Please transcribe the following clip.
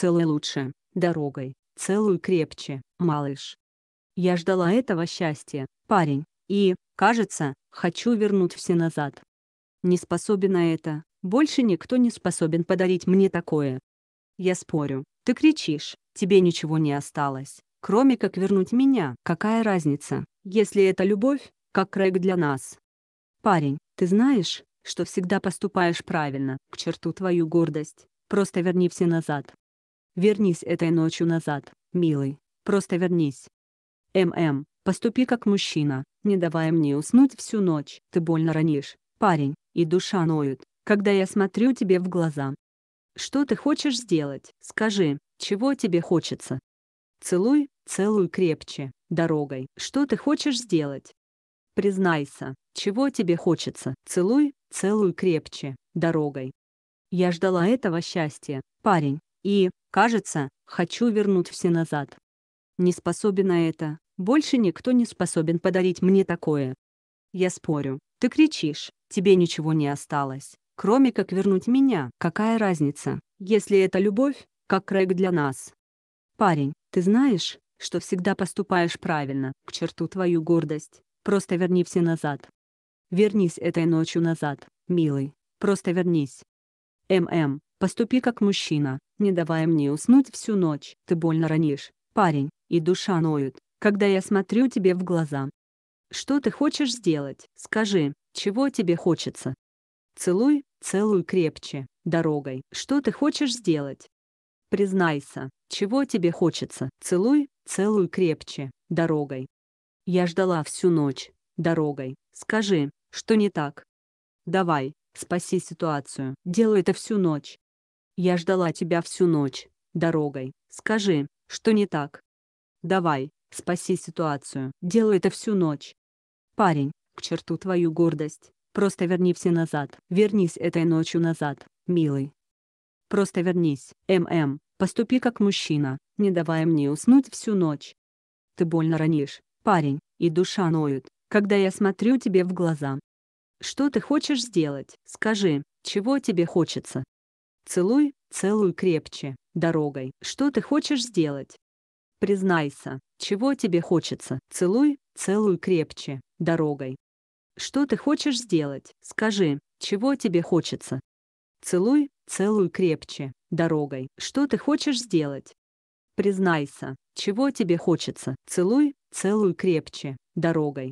Целуй лучше, дорогой, целуй крепче, малыш. Я ждала этого счастья, парень, и, кажется, хочу вернуть все назад. Не способен на это, больше никто не способен подарить мне такое. Я спорю, ты кричишь, тебе ничего не осталось, кроме как вернуть меня, какая разница, если это любовь, как Крэг для нас. Парень, ты знаешь, что всегда поступаешь правильно, к черту твою гордость, просто верни все назад. Вернись этой ночью назад, милый, просто вернись. ММ, поступи как мужчина, не давай мне уснуть всю ночь, ты больно ранишь, парень, и душа ноет, когда я смотрю тебе в глаза. Что ты хочешь сделать, скажи, чего тебе хочется? Целуй, целуй крепче, дорогой, что ты хочешь сделать? Признайся, чего тебе хочется, целуй, целуй крепче, дорогой. Я ждала этого счастья, парень, и, кажется, хочу вернуть все назад. Не способен на это, больше никто не способен подарить мне такое. Я спорю, ты кричишь, тебе ничего не осталось, кроме как вернуть меня, какая разница, если это любовь, как Крэг для нас. Парень, ты знаешь, что всегда поступаешь правильно, к черту твою гордость, просто верни все назад. Вернись этой ночью назад, милый, просто вернись. ММ, поступи как мужчина, не давай мне уснуть всю ночь, ты больно ранишь, парень, и душа ноет, когда я смотрю тебе в глаза. Что ты хочешь сделать, скажи, чего тебе хочется? Целуй, целуй крепче, дорогой, что ты хочешь сделать? Признайся, чего тебе хочется, целуй, целуй крепче, дорогой. Я ждала всю ночь, дорогой, скажи, что не так? Давай, спаси ситуацию. Делай это всю ночь. Я ждала тебя всю ночь. Дорогой. Скажи, что не так? Давай, спаси ситуацию. Делай это всю ночь. Парень, к черту твою гордость. Просто верни все назад. Вернись этой ночью назад, милый. Просто вернись. ММ, поступи как мужчина, не давай мне уснуть всю ночь. Ты больно ранишь, парень, и душа ноет, когда я смотрю тебе в глаза. Что ты хочешь сделать, скажи, чего тебе хочется? Целуй, целуй крепче, дорогой, что ты хочешь сделать? Признайся, чего тебе хочется, целуй, целуй крепче, дорогой. Что ты хочешь сделать, скажи, чего тебе хочется? Целуй, целуй крепче, дорогой, что ты хочешь сделать? Признайся, чего тебе хочется, целуй, целуй крепче, дорогой.